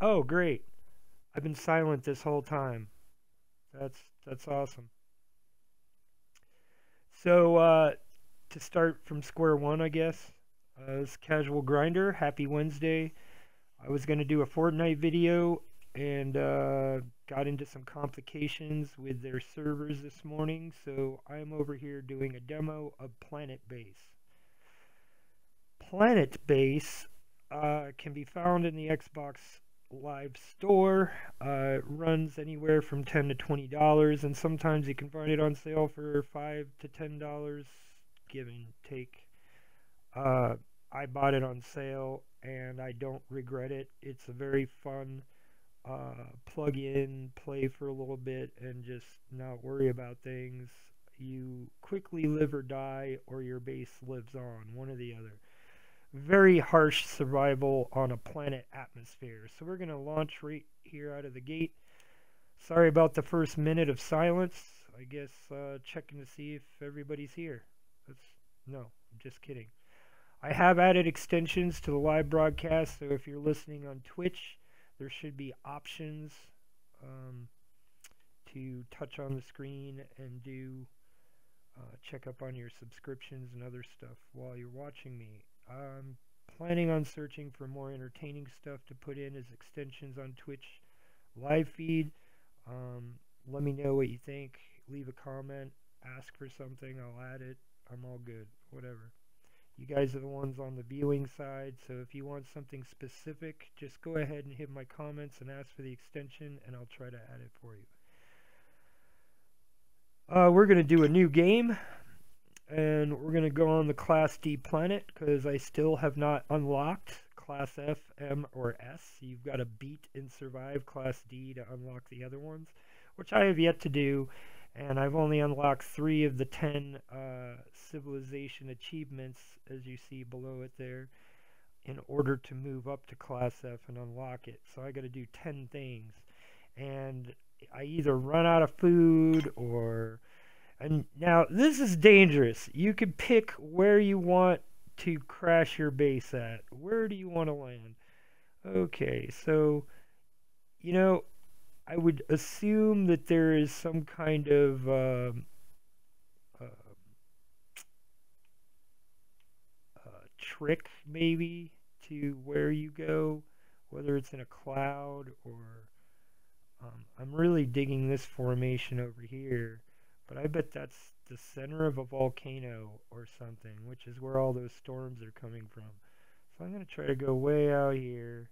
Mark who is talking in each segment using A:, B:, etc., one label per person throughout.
A: Oh, great. I've been silent this whole time. That's that's awesome. So uh, to start from square one, I guess. Uh, this casual grinder. Happy Wednesday. I was going to do a Fortnite video and uh, got into some complications with their servers this morning, so I'm over here doing a demo of Planetbase. Planet Base uh, can be found in the Xbox Live Store. Uh, runs anywhere from ten to twenty dollars, and sometimes you can find it on sale for five to ten dollars, give and take. Uh, I bought it on sale, and I don't regret it. It's a very fun uh, plug in, play for a little bit, and just not worry about things. You quickly live or die, or your base lives on, one or the other very harsh survival on a planet atmosphere. So we're going to launch right here out of the gate. Sorry about the first minute of silence. I guess uh, checking to see if everybody's here. That's no, I'm just kidding. I have added extensions to the live broadcast, so if you're listening on Twitch, there should be options um, to touch on the screen and do uh, check up on your subscriptions and other stuff while you're watching me. I'm planning on searching for more entertaining stuff to put in as extensions on Twitch live feed. Um, let me know what you think. Leave a comment. Ask for something. I'll add it. I'm all good. Whatever. You guys are the ones on the viewing side, so if you want something specific, just go ahead and hit my comments and ask for the extension, and I'll try to add it for you. Uh, we're going to do a new game and we're going to go on the Class D planet because I still have not unlocked Class F, M, or S. You've got to beat and survive Class D to unlock the other ones, which I have yet to do, and I've only unlocked three of the ten uh, civilization achievements, as you see below it there, in order to move up to Class F and unlock it. So I got to do ten things, and I either run out of food or and now this is dangerous. You can pick where you want to crash your base at. Where do you want to land? Okay, so you know, I would assume that there is some kind of um, uh, uh, trick, maybe, to where you go, whether it's in a cloud or. Um, I'm really digging this formation over here. But I bet that's the center of a volcano or something, which is where all those storms are coming from. So I'm going to try to go way out here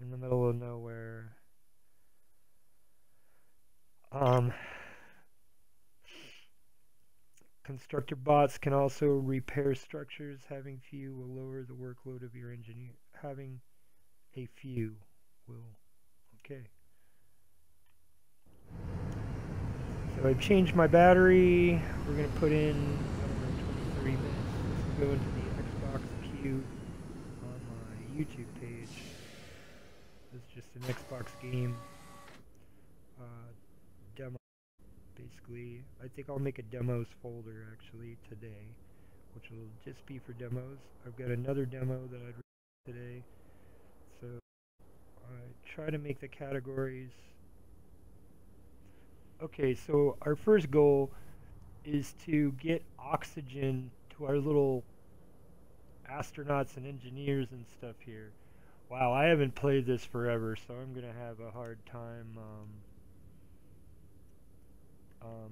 A: in the middle of nowhere. Um, constructor bots can also repair structures. Having few will lower the workload of your engineer. Having a few will. Okay. So I've changed my battery. We're going to put in, know, 23 minutes. This will go into the Xbox queue on my YouTube page. This is just an Xbox game uh, demo. Basically, I think I'll make a demos folder actually today, which will just be for demos. I've got another demo that I'd today. So I try to make the categories Okay, so our first goal is to get oxygen to our little astronauts and engineers and stuff here. Wow, I haven't played this forever, so I'm going to have a hard time. Um, um,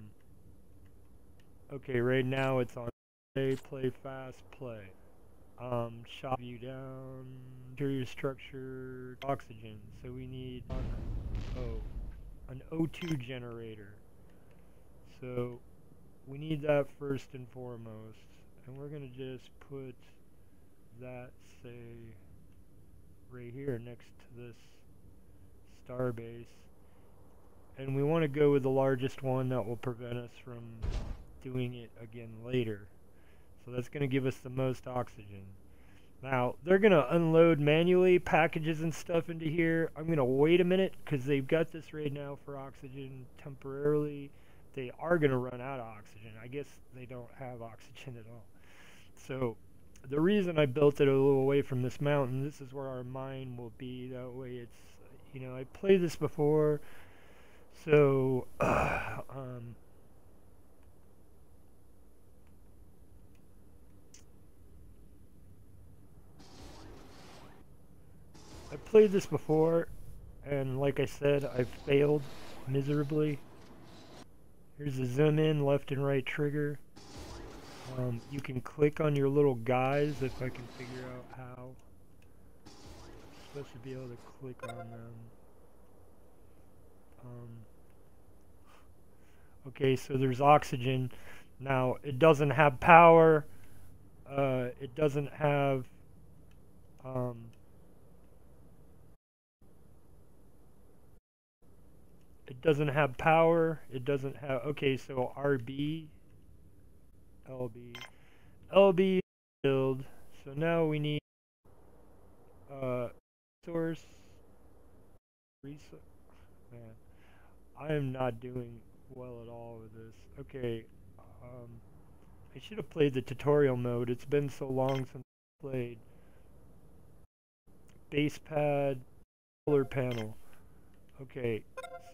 A: okay, right now it's on play, play fast, play. Um, shop view down, interior structure, oxygen. So we need, oh, an O2 generator. So we need that first and foremost. And we're going to just put that, say, right here next to this star base. And we want to go with the largest one that will prevent us from doing it again later. So that's going to give us the most oxygen. Now, they're going to unload manually packages and stuff into here. I'm going to wait a minute because they've got this right now for oxygen temporarily. They are going to run out of oxygen. I guess they don't have oxygen at all. So, the reason I built it a little away from this mountain, this is where our mine will be. That way it's you know, I played this before, so, uh, um, I played this before, and like I said, I've failed miserably. Here's a zoom in, left and right trigger. Um, you can click on your little guys if I can figure out how. I'm supposed to be able to click on them. Um, okay, so there's oxygen. Now, it doesn't have power. Uh, it doesn't have... Um, doesn't have power. It doesn't have... Okay, so RB... LB. LB build. So now we need... Uh, source... Resource... Man. I am not doing well at all with this. Okay, um, I should have played the tutorial mode. It's been so long since I played. Base pad, solar panel. Okay,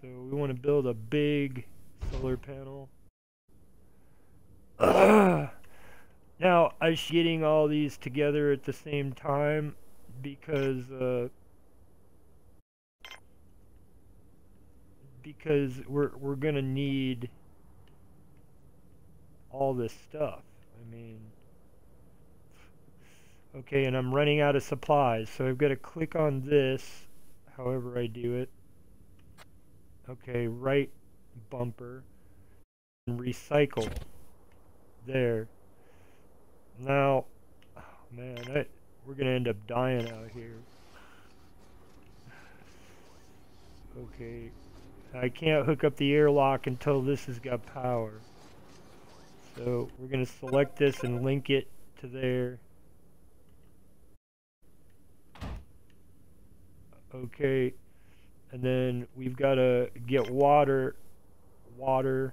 A: so we want to build a big solar panel. now, I'm getting all these together at the same time because uh, because we're we're gonna need all this stuff. I mean, okay, and I'm running out of supplies, so I've got to click on this, however I do it. Okay, right bumper, recycle. There. Now, oh man, we're gonna end up dying out here. Okay. I can't hook up the airlock until this has got power. So we're going to select this and link it to there. Okay. And then we've got to get water. Water.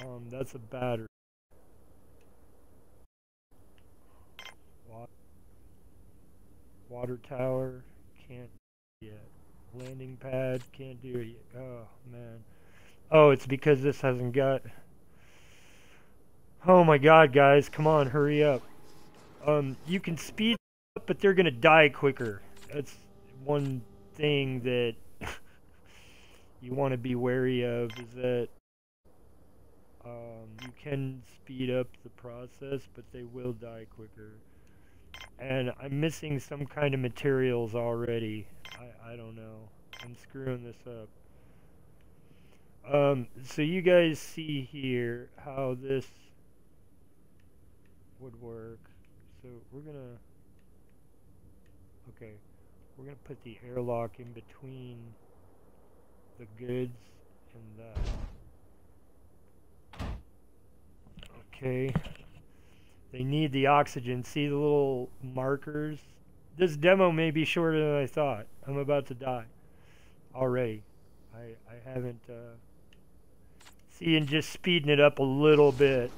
A: Um, that's a battery. Water, water tower. Can't yet. Landing pad, can't do it yet. Oh, man. Oh, it's because this hasn't got... Oh my god, guys, come on, hurry up. Um, you can speed up, but they're gonna die quicker. That's one thing that you want to be wary of, is that um, you can speed up the process, but they will die quicker. And I'm missing some kind of materials already. I, I don't know. I'm screwing this up. Um, so you guys see here how this would work. So we're gonna, okay, we're gonna put the airlock in between the goods and that. Okay. They need the oxygen. See the little markers? This demo may be shorter than I thought. I'm about to die already. I, I haven't, uh, seeing just speeding it up a little bit.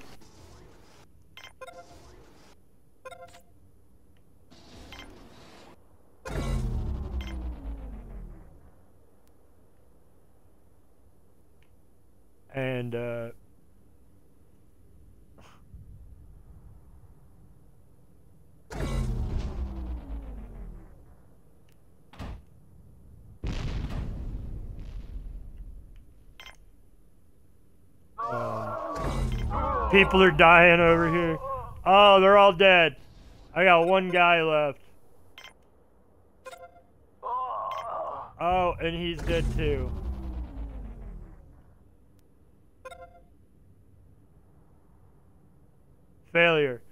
A: People are dying over here. Oh, they're all dead. I got one guy left. Oh, and he's dead too. Failure.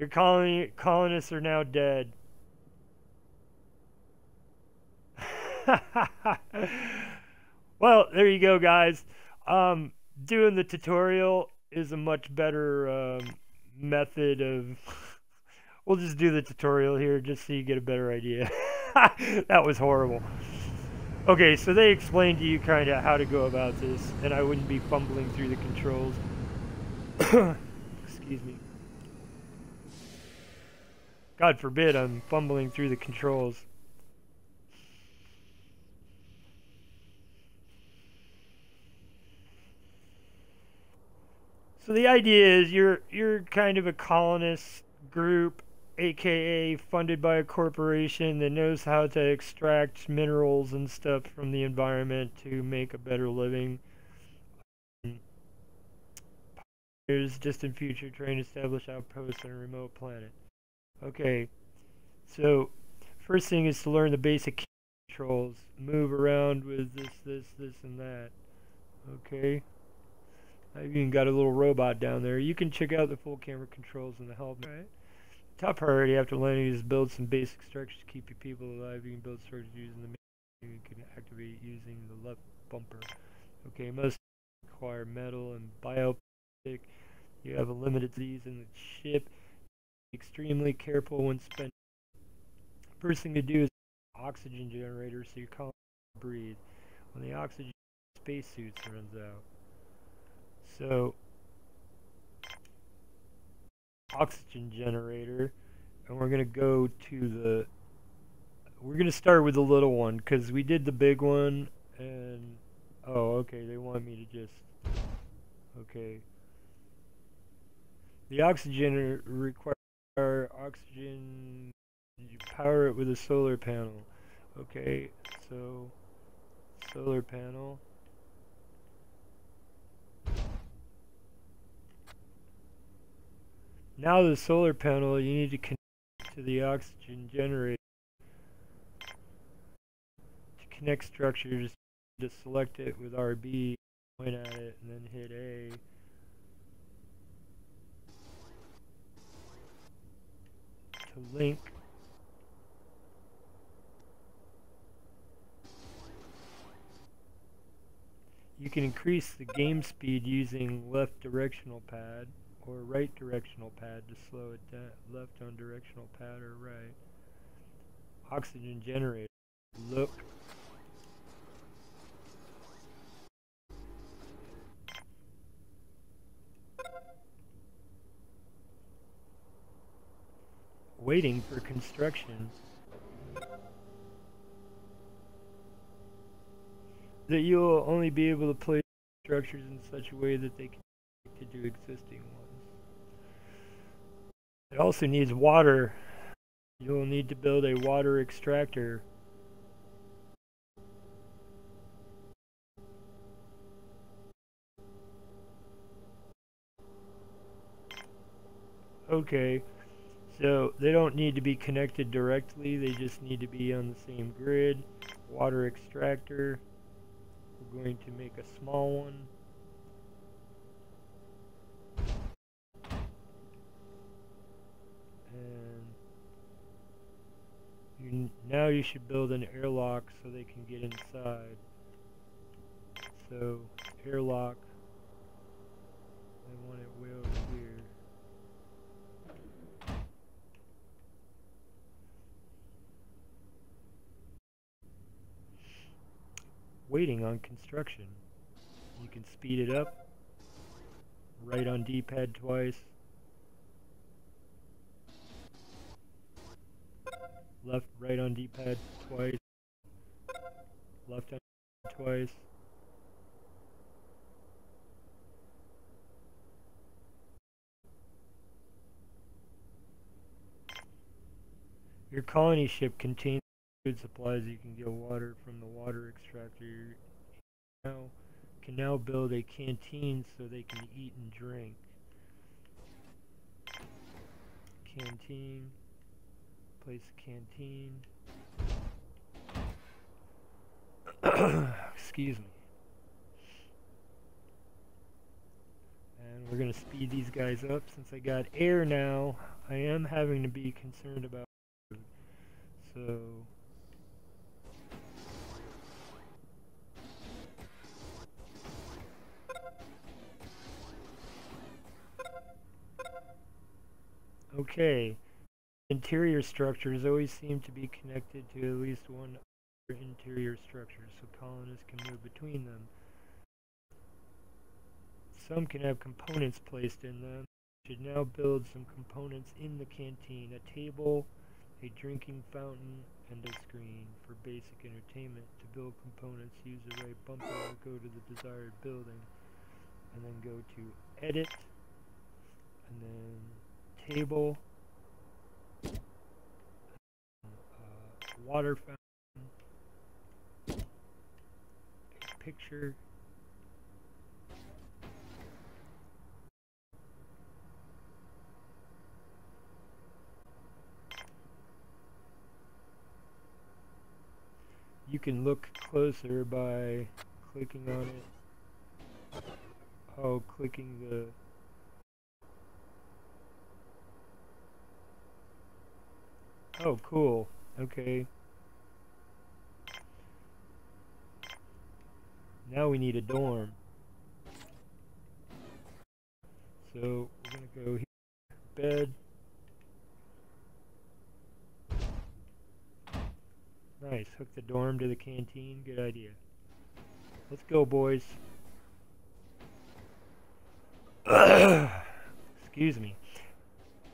A: Your colony colonists are now dead. well, there you go, guys. Um, doing the tutorial is a much better um, method of. we'll just do the tutorial here just so you get a better idea. that was horrible. Okay, so they explained to you kind of how to go about this, and I wouldn't be fumbling through the controls. Excuse me. God forbid I'm fumbling through the controls. So the idea is you're you're kind of a colonist group, aka funded by a corporation that knows how to extract minerals and stuff from the environment to make a better living. There's distant future trying to establish outposts on a remote planet. Okay, so first thing is to learn the basic controls. Move around with this, this, this, and that. Okay. I even got a little robot down there. You can check out the full camera controls and the helmet. Right. Top priority after landing is build some basic structures to keep your people alive. You can build structures using the main. You can activate using the left bumper. Okay, most require metal and bioplastic. You have a limited these in the ship. Be extremely careful when spending. First thing to do is oxygen generator so you can't breathe. When the oxygen spacesuits runs out. So, oxygen generator, and we're going to go to the, we're going to start with the little one, because we did the big one, and, oh, okay, they want me to just, okay. The oxygen require oxygen, you power it with a solar panel. Okay, so, solar panel. Now the solar panel, you need to connect to the oxygen generator. To connect structures, to select it with RB, point at it, and then hit A. To link. You can increase the game speed using left directional pad or right directional pad to slow it down, left on directional pad or right. Oxygen generator, look. Waiting for construction. That you'll only be able to place structures in such a way that they can to do existing ones. It also needs water. You'll need to build a water extractor. Okay, so they don't need to be connected directly, they just need to be on the same grid. Water extractor, we're going to make a small one. Now you should build an airlock so they can get inside. So, airlock. I want it way over here. Waiting on construction. You can speed it up. Right on D-pad twice. Left, right on D-pad twice, left on twice. Your colony ship contains food supplies. You can get water from the water extractor. You now can now build a canteen so they can eat and drink. Canteen place canteen. Excuse me. And we're going to speed these guys up. Since I got air now, I am having to be concerned about food. So... Okay. Interior structures always seem to be connected to at least one other interior structure, so colonists can move between them. Some can have components placed in them. Should now build some components in the canteen. A table, a drinking fountain, and a screen for basic entertainment. To build components, use the right bumper or go to the desired building. And then go to Edit, and then table, water fountain, picture, you can look closer by clicking on it. Oh, clicking the Oh, cool. Okay. Now we need a dorm. So we're gonna go here, bed. Nice, hook the dorm to the canteen, good idea. Let's go boys. Excuse me.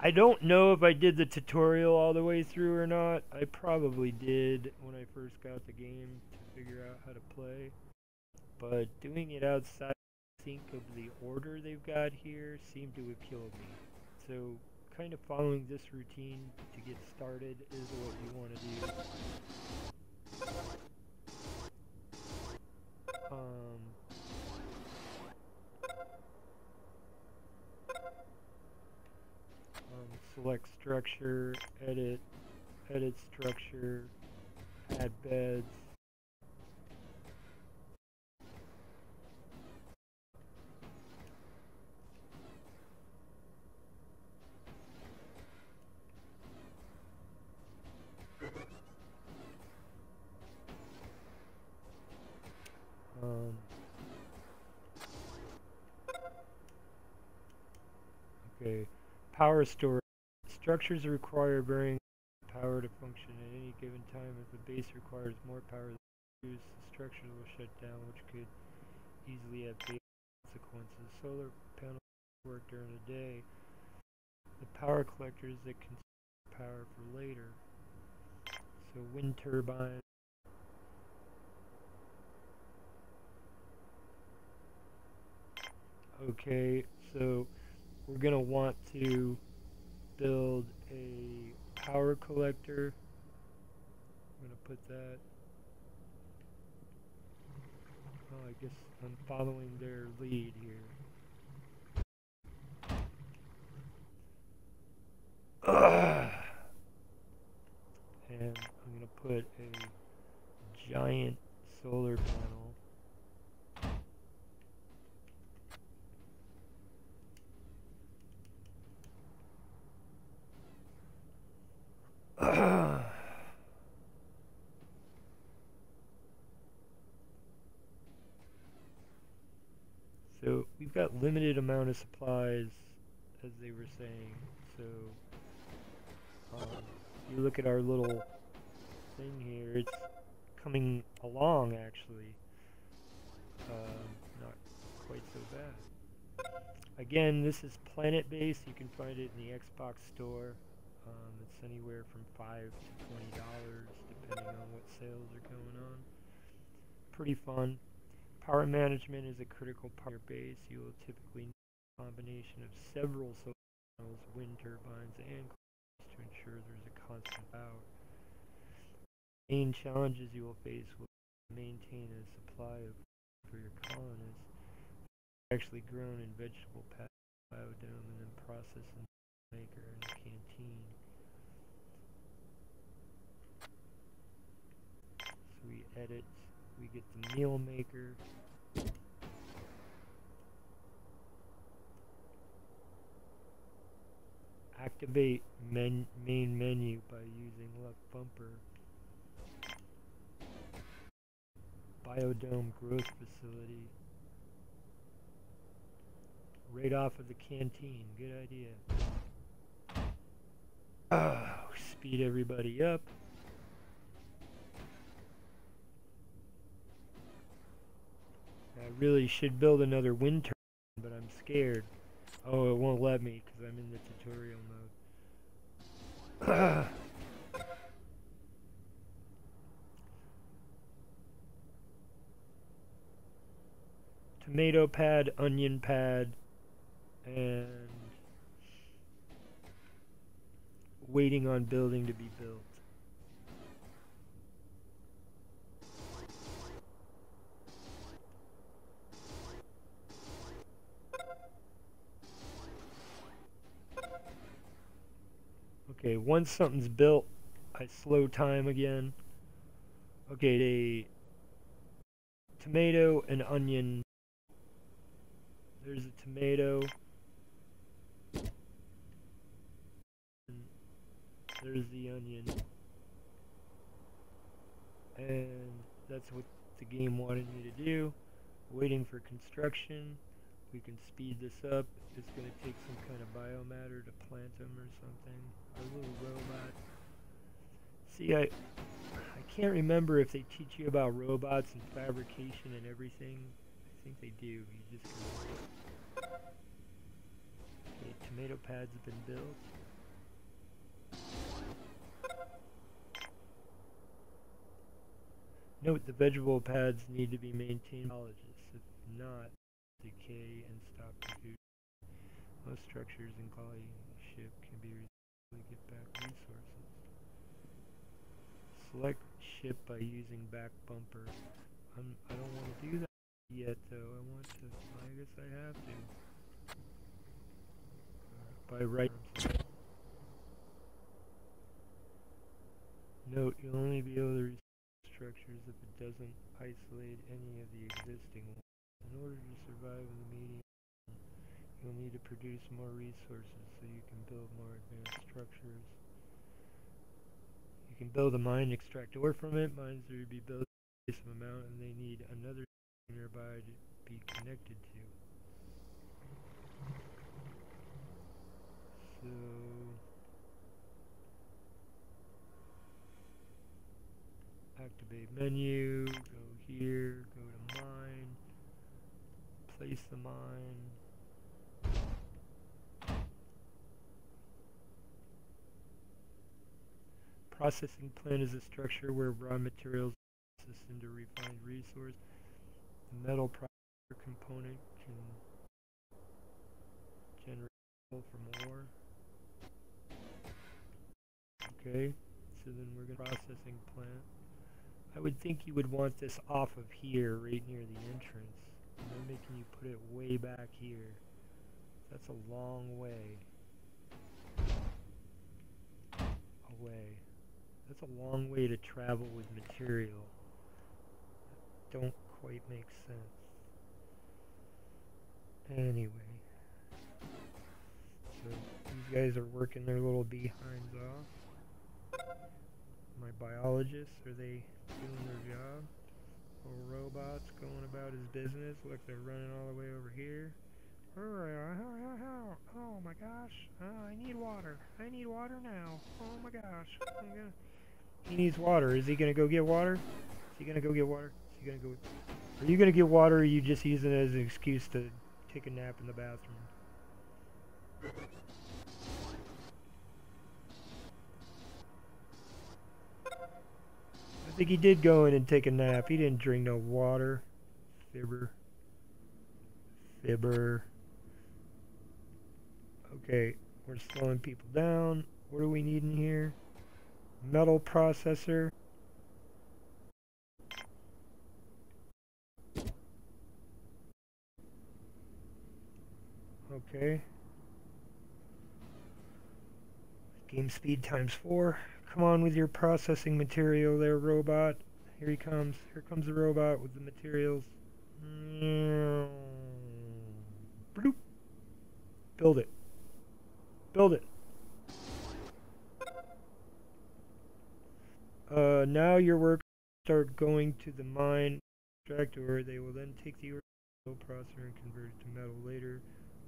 A: I don't know if I did the tutorial all the way through or not. I probably did when I first got the game to figure out how to play. But doing it outside sync of the order they've got here seemed to have killed me. So kind of following this routine to get started is what you want to do. Um, um, select structure, edit, edit structure, add beds. Storage. Structures require varying power to function at any given time. If the base requires more power than used, the structure will shut down, which could easily have big consequences. Solar panels work during the day. The power collectors that consume power for later. So wind turbines. Okay, so we're going to want to build a power collector. I'm going to put that. Oh, I guess I'm following their lead here. Ugh. And I'm going to put a giant solar panel so we've got limited amount of supplies as they were saying so um, you look at our little thing here it's coming along actually um, not quite so bad again this is planet based you can find it in the Xbox store um, it's anywhere from five to twenty dollars, depending on what sales are going on. Pretty fun. Power management is a critical part base. You will typically need a combination of several solar panels, wind turbines, and to ensure there's a constant power. Main challenges you will face will maintain a supply of for your colonists. Actually grown in vegetable patch biodome and then processed in the maker and canteen. So we edit, we get the meal maker. Activate men main menu by using left bumper. Biodome growth facility. Right off of the canteen. Good idea. Oh, speed everybody up. really should build another wind turbine, but I'm scared. Oh, it won't let me because I'm in the tutorial mode. Tomato pad, onion pad, and waiting on building to be built. Okay, once something's built, I slow time again. Okay, they tomato and onion. There's a tomato. There's the onion. And that's what the game wanted me to do. Waiting for construction. We can speed this up. It's going to take some kind of biomatter to plant them or something. A little robot. See, I I can't remember if they teach you about robots and fabrication and everything. I think they do. You just okay, tomato pads have been built. Note the vegetable pads need to be maintained if not, decay and stop producing. Most structures in quality ship can be reasonably get back resources. Select ship by using back bumper. I'm, I don't want to do that yet though. I want to, I guess I have to. Uh, by right. Note, you'll only be able to restore structures if it doesn't isolate any of the existing ones. In order to survive in the medium, you'll need to produce more resources so you can build more advanced structures. You can build a mine, extract ore from it. Mines are be built a some amount and they need another nearby to be connected to. So activate menu, go here, place the mine. Processing plant is a structure where raw materials are processed into refined resource. The metal processor component can generate metal from ore. Okay, so then we're going to processing plant. I would think you would want this off of here, right near the entrance. They're making you put it way back here. That's a long way. Away. That's a long way to travel with material. That don't quite make sense. Anyway. So these guys are working their little behinds off. My biologists, are they doing their job. Robots going about his business. Look, they're running all the way over here. Oh my gosh. Oh, I need water. I need water now. Oh my gosh. Gonna... He needs water. Is he going to go get water? Is he going to go get water? Is he going to go... Are you going to get water or are you just using it as an excuse to take a nap in the bathroom? Think he did go in and take a nap. He didn't drink no water. Fibber. Fibber. Okay, we're slowing people down. What do we need in here? Metal processor. Okay. Game speed times four. Come on with your processing material there, robot. Here he comes. Here comes the robot with the materials. Bloop. Build it. Build it. Uh, now your work start going to the mine extractor. They will then take the ore processor and convert it to metal. Later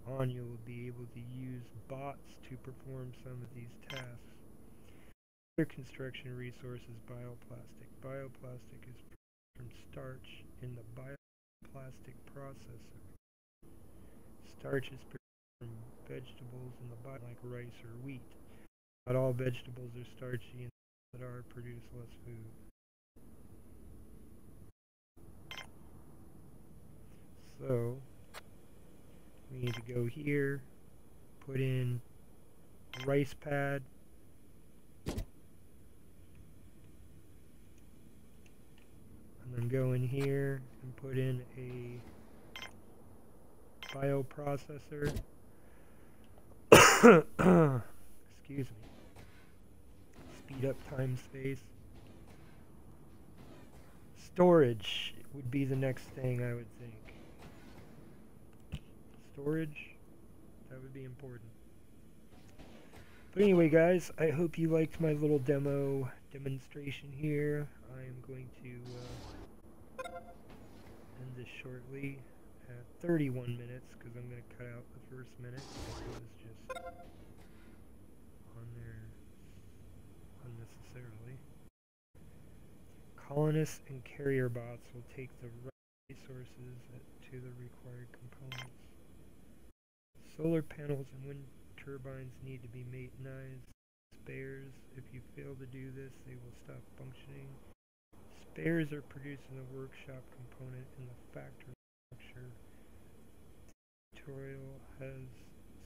A: on, you will be able to use bots to perform some of these tasks. Other construction resource is bioplastic. Bioplastic is from starch in the bioplastic processor. Starch is produced from vegetables in the body like rice or wheat. Not all vegetables are starchy and that are produce less food. So, we need to go here, put in rice pad, can go in here and put in a bioprocessor. Excuse me. Speed up time space. Storage would be the next thing I would think. Storage, that would be important. But anyway guys, I hope you liked my little demo demonstration here. I am going to uh, this shortly at 31 minutes because I'm going to cut out the first minute. It was just on there unnecessarily. Colonists and carrier bots will take the resources to the required components. Solar panels and wind turbines need to be maintenance. Spares, if you fail to do this, they will stop functioning. Spares are produced in the workshop component in the factory structure. Tutorial has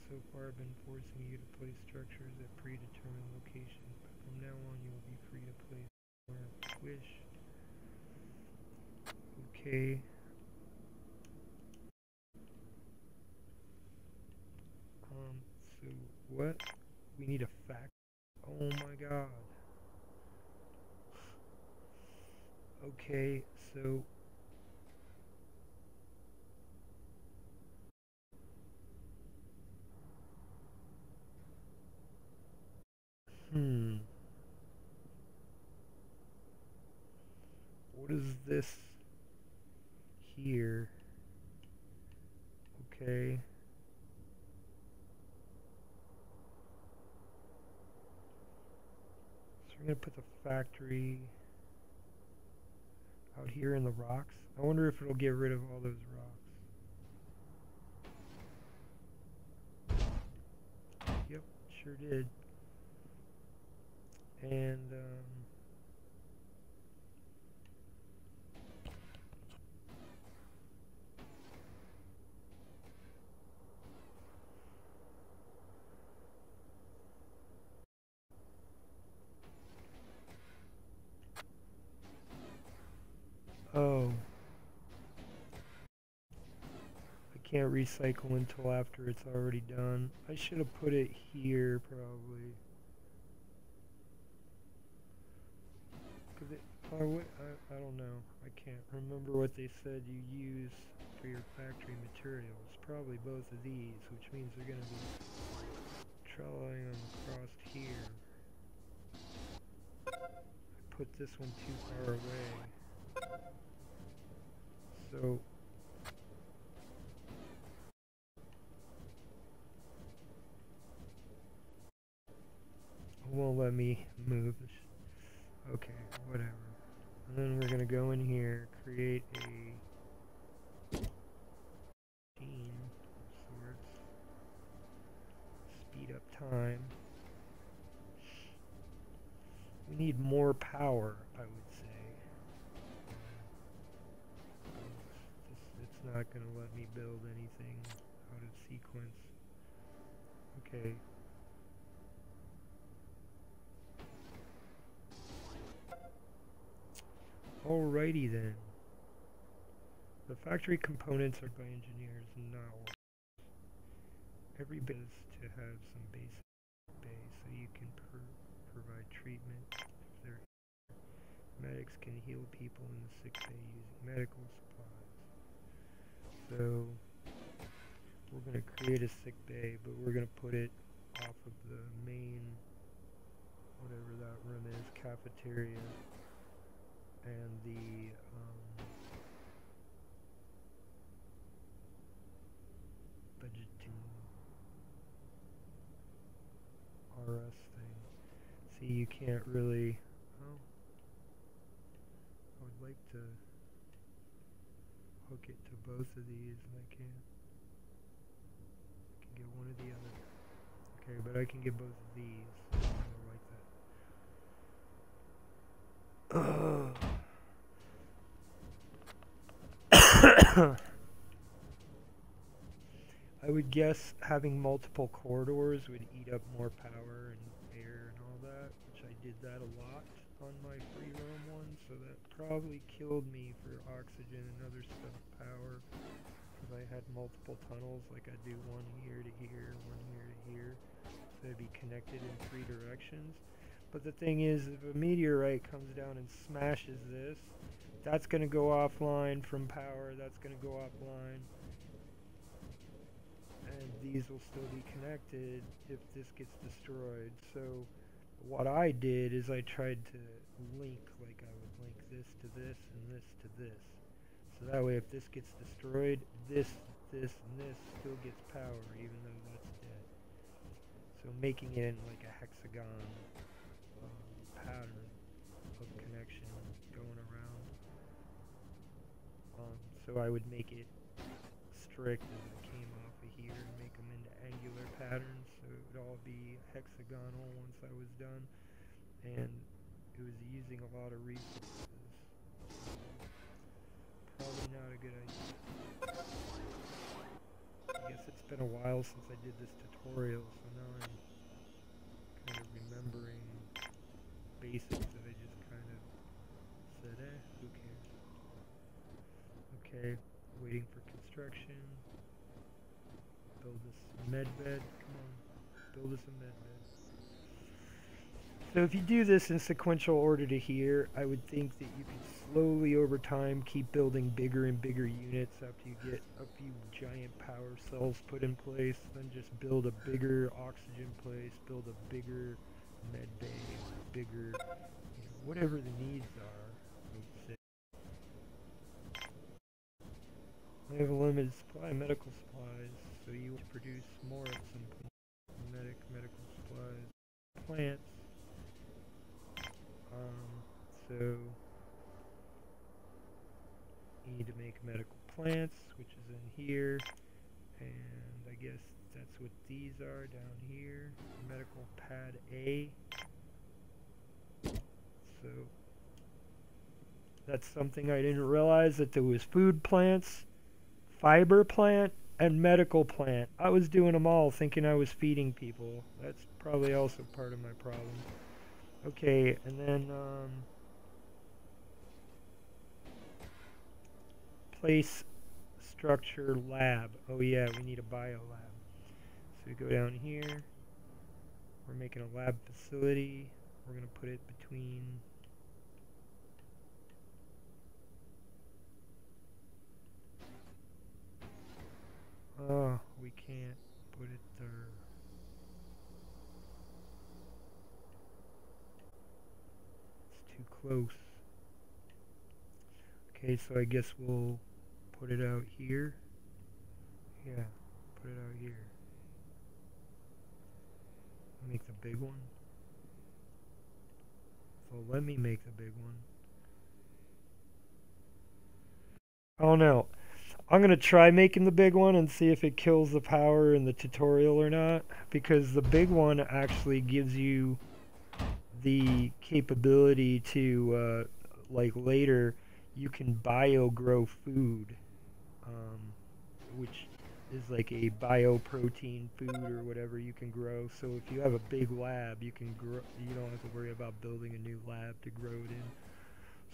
A: so far been forcing you to place structures at predetermined locations, but from now on you will be free to place where you wish. Okay. Um, so what? We need a fact. Oh my god. Okay, so Hmm. What is this here? Okay. So we're going to put the factory out here in the rocks. I wonder if it'll get rid of all those rocks. Yep, sure did. And, um, Oh. I can't recycle until after it's already done. I should have put it here, probably. Cause it, what, I, I don't know. I can't remember what they said you use for your factory materials. Probably both of these, which means they're going to be trolleying them across here. I put this one too far away. So won't let me move. Okay, whatever. And then we're gonna go in here, create a scene of sorts, speed up time. We need more power, I would say. It's, it's not to let me build anything out of sequence. Okay. Alrighty then. The factory components are by engineers not workers. Every is to have some basic base so you can provide treatment if they're Medics can heal people in the sick bay using medical supplies. so we're going to create a sick bay, but we're going to put it off of the main, whatever that room is, cafeteria, and the um, budgeting RS thing. See, you can't really, oh, I would like to hook it to both of these and I can I can get one or the other. Okay, but I can get both of these. I like that. I would guess having multiple corridors would eat up more power and air and all that, which I did that a lot on my free roam one, so that probably killed me for oxygen and other stuff power. Because I had multiple tunnels, like I do one here to here, one here to here. So they'd be connected in three directions. But the thing is, if a meteorite comes down and smashes this, that's going to go offline from power, that's going to go offline and these will still be connected if this gets destroyed. So what I did is I tried to link, like I would link this to this and this to this. So that way if this gets destroyed, this, this, and this still gets power even though that's dead. So making it in like a hexagon um, pattern of connection going around. Um, so I would make it strict as it came off of here and make them into angular patterns, so it would all be hexagonal once I was done, and it was using a lot of resources. Probably not a good idea. I guess it's been a while since I did this tutorial, so now I'm kind of remembering basics that I just kind of said, eh. Okay, waiting for construction build this med bed. Come on, build us a med bed. So if you do this in sequential order to here, I would think that you could slowly over time keep building bigger and bigger units after you get a few giant power cells put in place. Then just build a bigger oxygen place, build a bigger med bay, bigger, you know, whatever the needs are. I have a limited supply of medical supplies so you want to produce more at some point. Medic, medical supplies, plants. Um, so you need to make medical plants, which is in here, and I guess that's what these are down here. Medical pad A. So that's something I didn't realize that there was food plants, fiber plant, and medical plant. I was doing them all thinking I was feeding people. That's probably also part of my problem. Okay, and then um, place structure lab. Oh yeah, we need a bio lab. So we go down here. We're making a lab facility. We're going to put it between Oh, we can't put it there. It's too close. Okay, so I guess we'll put it out here. Yeah, put it out here. Make the big one. So let me make the big one. Oh no. I'm going to try making the big one and see if it kills the power in the tutorial or not. Because the big one actually gives you the capability to, uh, like later, you can bio-grow food. Um, which is like a bioprotein food or whatever you can grow. So if you have a big lab, you can grow. You don't have to worry about building a new lab to grow it in.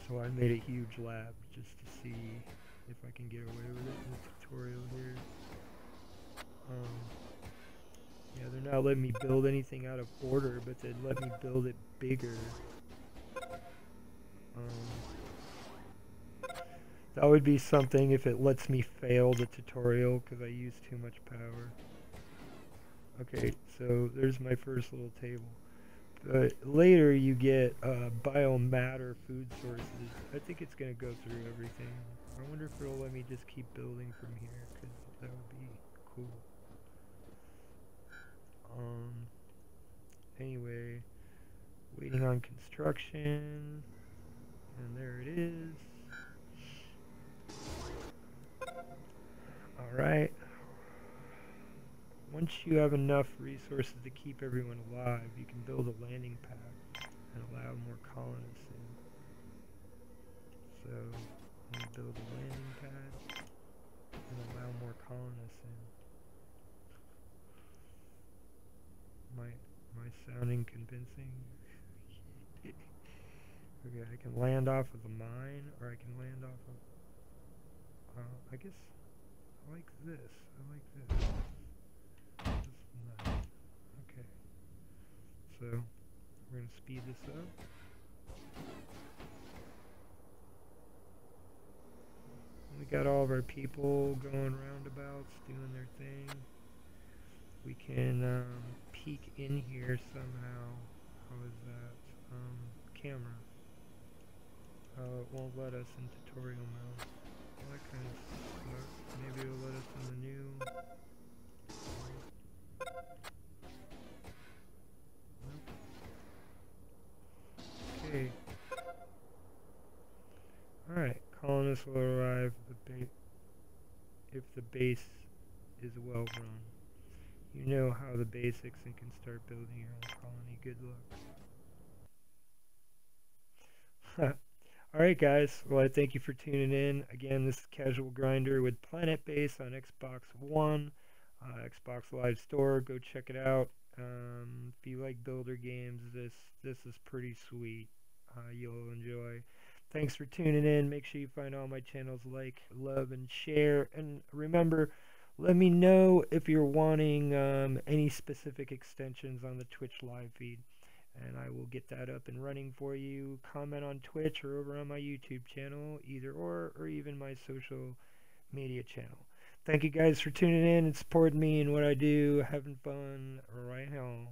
A: So I made a huge lab just to see if I can get away with it in the tutorial here. Um, yeah, they're not letting me build anything out of order, but they'd let me build it bigger. Um, that would be something if it lets me fail the tutorial because I use too much power. Okay, so there's my first little table. But later you get uh, biomatter food sources. I think it's going to go through everything. I wonder if it'll let me just keep building from here, because that would be cool. Um, anyway, waiting on construction, and there it is. Alright. Once you have enough resources to keep everyone alive, you can build a landing pad and allow more colonists in. So, build a landing pad and allow more colonists in. My, my sounding convincing? Okay, I can land off of the mine, or I can land off of... Uh, I guess I like this. I like this. This is nice. Okay. So, we're going to speed this up. We got all of our people going roundabouts, doing their thing. We can um, peek in here somehow. How is that? Um, camera. Uh, it won't let us in tutorial mode. Well, that kind of sucks. Maybe it'll let us in the new. Okay. Alright, colonists will arrive if the base is well run. You know how the basics and can start building your own colony. Good luck. Alright guys, well I thank you for tuning in. Again, this is Casual Grinder with Planetbase on Xbox One, uh, Xbox Live Store. Go check it out. Um, if you like builder games, this this is pretty sweet. Uh, you'll enjoy. Thanks for tuning in. Make sure you find all my channels, like, love, and share. And remember, let me know if you're wanting um, any specific extensions on the Twitch live feed and I will get that up and running for you. Comment on Twitch or over on my YouTube channel, either or, or even my social media channel. Thank you guys for tuning in and supporting me and what I do, having fun right now.